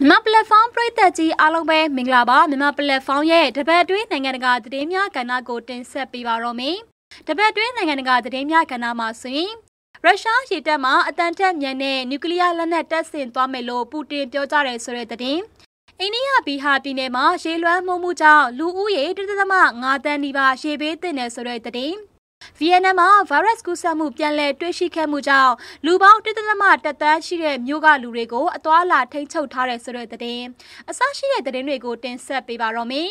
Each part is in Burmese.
မြန်မာ platform ပရိသတ်ကြီးအားလုံးပဲမင်္ဂလာပါမြန်မာ platform ရဲ့တပတ်အတွင်းနိုင်ငံတကာသတင်းများကဏ္ဍကိုတင်ဆက်ပေးပါတော့မယ်တပတ်အတွင်းနိုင်ငံတကာသတင်းများကဏ္ဍမှာဆိုရင်ရုရှားရေတပ်မှအတန်တက်မြန်တဲ့နျူကလ িয়ার လက်နက်တပ်ဆင်သွားမယ်လို့ပူတင်ပြောကြားတယ်ဆိုတဲ့သတင်းအိန္ဒိယဘီဟာပြည်နယ်မှာရေလွှမ်းမှုမှုကြောင့်လူဦးရေ1.5တန်းနီးပါးရေဘေးသင့်တယ်ဆိုတဲ့သတင်း ဗီယက်နမ်မှာဗိုင်းရပ်စ်ကူးစက်မှုပြန်လည်တွေ့ရှိခဲ့မှုကြောင့်လူပေါင်း1.1တန်းရှိတဲ့မြို့ကလူတွေကိုအသွာလာထိန်းချုပ်ထားတဲ့ဆိုတဲ့သတင်းအစရှိတဲ့သတင်းတွေကိုတင်ဆက်ပေးပါတော့မယ်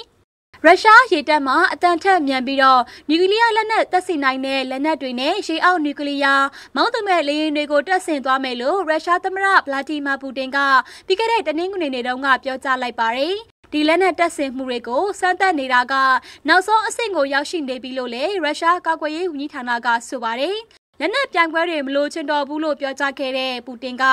ရုရှားရေတပ်မှအတန်ထက်မြန်ပြီးတော့နျူကလ িয়ার လက်နက်တပ်ဆင်နိုင်တဲ့လက်နက်တွေနဲ့ရေအောက်နျူကလ িয়ার မောင်းသူမဲ့လေယာဉ်တွေကိုတပ်ဆင်သွားမယ်လို့ရုရှားသမ္မတဗလာဒီမာပူတင်ကပြီးခဲ့တဲ့တနင်္ဂနွေနေ့တုန်းကပြောကြားလိုက်ပါတယ်။ ဒီလက်နက်တပ်ဆင်မှုတွေကိုစမ်းသပ်နေတာကနောက်ဆုံးအဆင့်ကိုရောက်ရှိနေပြီလို့လည်းရုရှားကာကွယ်ရေးဝန်ကြီးဌာနကဆိုပါတယ် လက်နက်ပြိုင်ပွဲတွေမလို့ချင်တော်ဘူးလို့ပြောကြားခဲ့တဲ့ပူတင်က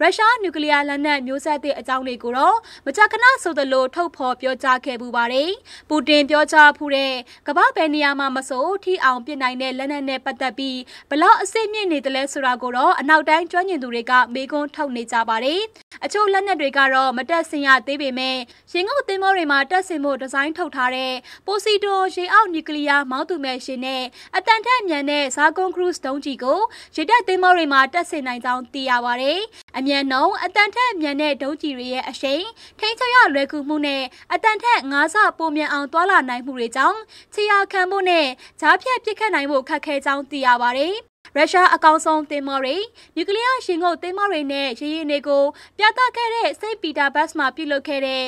ရုရှားနျူကလ িয়ার လက်နက်မျိုးဆက်သစ်အကြောင်းတွေကိုတော့မကြာခဏဆိုသလိုထုတ်ဖော်ပြောကြားခဲ့ပူပါတယ်။ပူတင်ပြောကြားဖူးတဲ့ကမ္ဘာဘယ်နေရာမှာမဆိုထိအောင်ပြစ်နိုင်တဲ့လက်နက်နဲ့ပတ်သက်ပြီးဘလောက်အစိမ့်မြင့်နေတယ်လဲဆိုတာကိုတော့အနောက်တိုင်းကျွမ်းကျင်သူတွေကမေးခွန်းထုတ်နေကြပါတယ်။အချို့လက်နက်တွေကတော့မတက်ဆင်ရသေးပေမဲ့ရင်ငုတ်သင်းမောတွေမှာတက်ဆင်ဖို့ဒီဇိုင်းထုတ်ထားတဲ့ပိုစီတိုရေအောက်နျူကလ িয়ার မောင်းသူမဲ့ရှင်နဲ့အတန်ထက်မြန်တဲ့ဇာကွန်ခရုစ်ဒုံးကြီး ကိုရေတပ်သင်းမောတွေမှာတက်ဆင်နိုင်ကြောင်းသိရပါတယ်။အမြန်နှုံအတန်ထက်မြန်တဲ့ဒုံးကျည်တွေရဲ့အရှိန်ထိန်းချုပ်ရလွယ်ကူမှုနဲ့အတန်ထက်ငါးဆပိုမြန်အောင်တွာလာနိုင်မှုတွေကြောင့်ခြေရာခံဖို့နဲ့ဂျားဖြတ်ပစ်ခတ်နိုင်ဖို့ခက်ခဲကြောင်းသိရပါတယ်။ရုရှားအကောင်ဆုံးသင်္ဘောတွေနျူကလ িয়ার ရှင်ငုတ်သင်္ဘောတွေနဲ့ရေရင်တွေကိုပြသခဲ့တဲ့စိတ်ပီတာဘတ်မှာပြုလုပ်ခဲ့တဲ့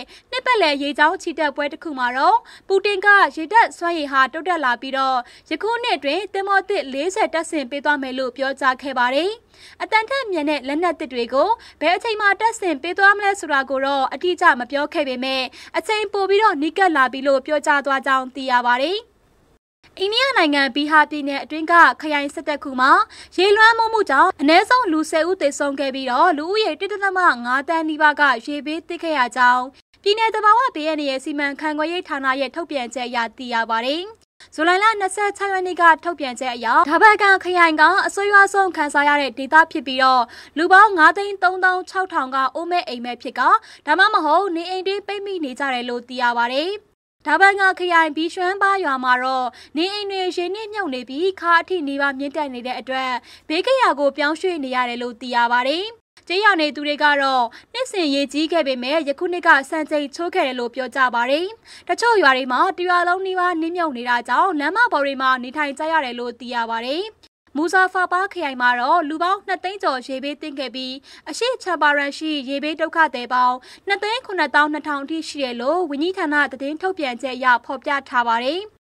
နှစ်ပတ်လည်ရေချောင်းချီတက်ပွဲတစ်ခုမှာတော့ပူတင်ကရေတပ်စွမ်းရည်ဟာတုတ်တက်လာပြီးတော့ယခုနှစ်တွင်သင်္ဘောသစ်40တပ်ဆင်ပေးသွားမယ်လို့ပြောကြားခဲ့ပါတယ်။အတန်ထက်မြန်တဲ့လက်နက်သစ်တွေကိုဘယ်အချိန်မှတပ်ဆင်ပေးသွားမလဲဆိုတာကိုတော့အတိအကျမပြောခဲ့ပေမဲ့အချိန်ပိုပြီးတော့နီးကပ်လာပြီလို့ပြောကြားသွားကြောင်းသိရပါတယ်။အိန္ဒိယနိုင်ငံဘီဟာပြည်နယ်အတွင်းကခရိုင်စစ်တပ်ခုမှာရေလွှမ်းမှုမှုကြောင့်အ ਨੇ ဆုံးလူ10ဦးသေဆုံးခဲ့ပြီးတော့လူဦးရေ1.5တန်းနီးပါးကရေဘေးသင့်ခဲ့ရကြောင်း ပြည်내သဘာဝဘေးအန္တရာယ်စီမံခန့်ခွဲရေးဌာနရဲ့ထုတ်ပြန်ချက်အရသိရပါတယ်။ဇူလိုင်လ26ရက်နေ့ကထုတ်ပြန်ချက်အရဒါဘကန်ခရိုင်ကအစိုးရဆုံးခန်းစားရတဲ့ဒေသဖြစ်ပြီးတော့လူပေါင်း9,3600ကအိုးမဲအိမ်မဲဖြစ်ကဒါမှမဟုတ်နေအိမ်တွေပိတ်မိနေကြတယ်လို့သိရပါတယ်။ဒါဘန်ကခရိုင်ဘီရွှမ်းပါရွာမှာတော့နေအိမ်တွေရေနစ်မြုပ်နေပြီးခါအထိနေပါမြင့်တက်နေတဲ့အတွက်ဘေးကရာကိုပြောင်းရွှေ့နေရတယ်လို့သိရပါတယ်။ ကျေးရွာနေသူတွေကတော့နှစ်စဉ်ရေကြီးခဲ့ပေမဲ့ယခုနှစ်ကစံချိန်ချိုးခဲ့တယ်လို့ပြောကြပါတယ်။တချို့ရွာတွေမှာတရွာလုံးနီးပါးနစ်မြုပ်နေတာကြောင့်လမ်းမပေါ်တွေမှာနေထိုင်ကြရတယ်လို့သိရပါတယ်။မူဇာဖာပါခရိုင်မှာတော့လူပေါင်း2သိန်းကျော်ရေဘေးသင့်ခဲ့ပြီးအရှိချမ်ပါရန်ရှိရေဘေးဒုက္ခသည်ပေါင်း2သိန်း9200အထိရှိတယ်လို့ဝန်ကြီးဌာနသတင်းထုတ်ပြန်ချက်အရဖော်ပြထားပါတယ်။၎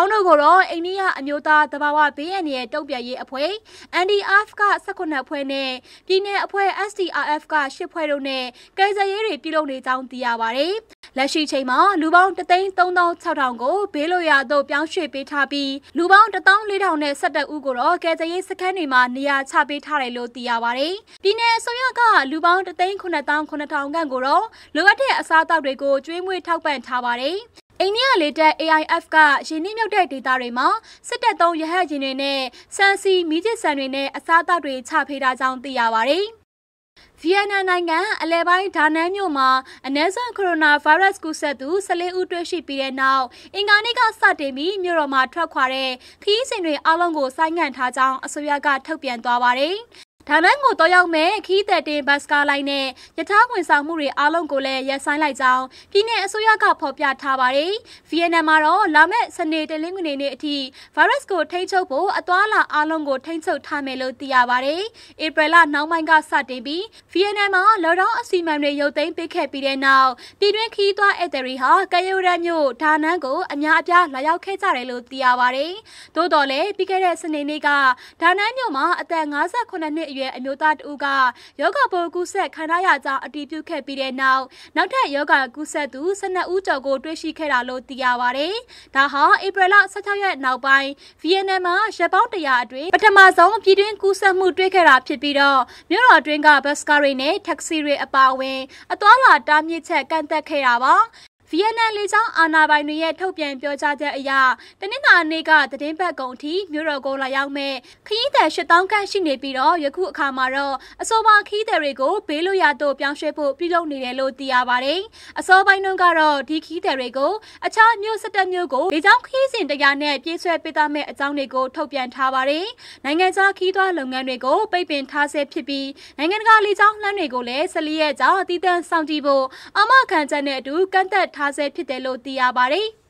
င်းတို့ကိုတော့အိန္ဒိယအမျိုးသားသဘာဝဘေးအန္တရာယ်တုံ့ပြန်ရေးအဖွဲ့ NDRF က18အဖွဲ့နဲ့ပြည်내အဖွဲ့ SDRF က10ဖွဲ့တို့နဲ့ကယ်ဆယ်ရေးတွေပြုလုပ်နေကြောင်းသိရပါတယ်။လက်ရှိချိန်မှာလူပေါင်း33600ကိုဘေးလွရာသို့ပြောင်းရွှေ့ပေးထားပြီးလူပေါင်း14000နဲ့17ဦးကိုတော့ကယ်ဆယ်ရေးစခန်းတွေမှာနေရာချပေးထားတယ်လို့သိရပါတယ်။ပြည်내အစိုးရကလူပေါင်း39000 9000ခန့်ကိုတော့လိုအပ်တဲ့အစားအသောက်တွေကိုကျွေးမွေးထောက်ပံ့ထားပါတယ်။ အိန္ဒိယလေတပ် AIF ကရင်းနှီးမြုပ်တဲ့ဒေသတွေမှာစစ်တပ်သုံးရဟတ်ယာဉ်တွေနဲ့စံစီမီးကျစ်ဆန်တွေနဲ့အစားအသောက်တွေချဖေးထားကြောင်းသိရပါတယ်။ဗီယက်နမ်နိုင်ငံအလဲပိုင်းဒါနန်မြို့မှာအ ਨੇ ဆုံးကိုရိုနာဗိုင်းရပ်စ်ကူးစက်သူ14ဦးတွေ့ရှိပြီးတဲ့နောက်အင်္ဂါနေ့ကစတင်ပြီးမြို့တော်မှာထွက်ခွာတဲ့ခရီးစဉ်တွေအလုံးကိုဆိုင်းငံ့ထားကြောင်းအစိုးရကထုတ်ပြန်သွားပါတယ်။ ဒါနန်းကိုတော့ရောက်မဲ့ခီးသက်တင်ဘတ်စကားလိုင်းနဲ့ယထာဝင်ဆောင်မှုတွေအားလုံးကိုလည်းရပ်ဆိုင်းလိုက်ကြောင်းပြည်내အစိုးရကဖော်ပြထားပါတယ်။ဗီယက်နမ်မှာတော့လာမယ့်စနေတလင်းငွေနေ့အထိဗိုင်းရပ်စ်ကိုထိန်းချုပ်ဖို့အသွားလာအားလုံးကိုထိန်းချုပ်ထားမယ်လို့သိရပါတယ်။ဧပြီလနောက်ပိုင်းကစတင်ပြီးဗီယက်နမ်မှာလော်ဒေါင်းအစီအမံတွေရုပ်သိမ်းပေးခဲ့ပြီးတဲ့နောက်ပြည်တွင်းခီးသွားဧည့်သည်တွေဟာကယိုရန်မြို့ဒါနန်းကိုအများအပြားလာရောက်ခဲ့ကြတယ်လို့သိရပါတယ်။သို့တော်လည်းပြီးခဲ့တဲ့စနေနေ့ကဒါနန်းမြို့မှာအသက်58နှစ်အရွယ်အမျိုးသားတဦးကယောဂပိုးကူးဆက်ခံရရကြောင်းအတည်ပြုခဲ့ပြီးတဲ့နောက်နောက်ထပ်ယောဂကူးဆက်သူ12ဦးကျော်ကိုတွေ့ရှိခဲ့တာလို့သိရပါတယ်။ဒါဟာဧပြီလ16ရက်နောက်ပိုင်းဗီယက်နမ်မှာရက်ပေါင်း100အတွင်းပထမဆုံးပြည်တွင်းကူးဆက်မှုတွေ့ခဲ့တာဖြစ်ပြီးတော့မြို့တော်အတွင်းကဘတ်စကားတွေနဲ့တက္ကစီတွေအပါအဝင်အသွာလာတားမြစ်ချက်ကန့်သက်ခဲ့တာပါ။ဗီ ယက်နမ်လေကြောင်းအာဏာပိုင်တွေရဲ့ထုတ်ပြန်ပြောကြားချက်အရတနင်္လာနေ့ကသတင်းပတ်ကုံထီမြို့တော်ကိုလာရောက်မဲ့ခရီးသည်8000ခန့်ရှိနေပြီးတော့ယခုအခါမှာတော့အဆိုပါခရီးသည်တွေကိုဘေးလွတ်ရာသို့ပြောင်းရွှေ့ဖို့ပြုလုပ်နေတယ်လို့သိရပါတယ်။အစောပိုင်းတုန်းကတော့ဒီခရီးသည်တွေကိုအခြားမြို့၁၁မြို့ကိုလေကြောင်းခရီးစဉ်တရားနဲ့ပြေးဆွဲပေးသားမဲ့အကြောင်းတွေကိုထုတ်ပြန်ထားပါတယ်။နိုင်ငံခြားခရီးသွားလုပ်ငန်းတွေကိုပိတ်ပင်ထားဆဲဖြစ်ပြီးနိုင်ငံတကာလေကြောင်းလမ်းတွေကိုလည်း၁၄ရက်ကြာအသီးသန့်စောင့်ကြည့်ဖို့အမခံချက်နဲ့အတူကန့်သက်ထားဆဲဖြစ်တယ်လို့သိရပါတယ်။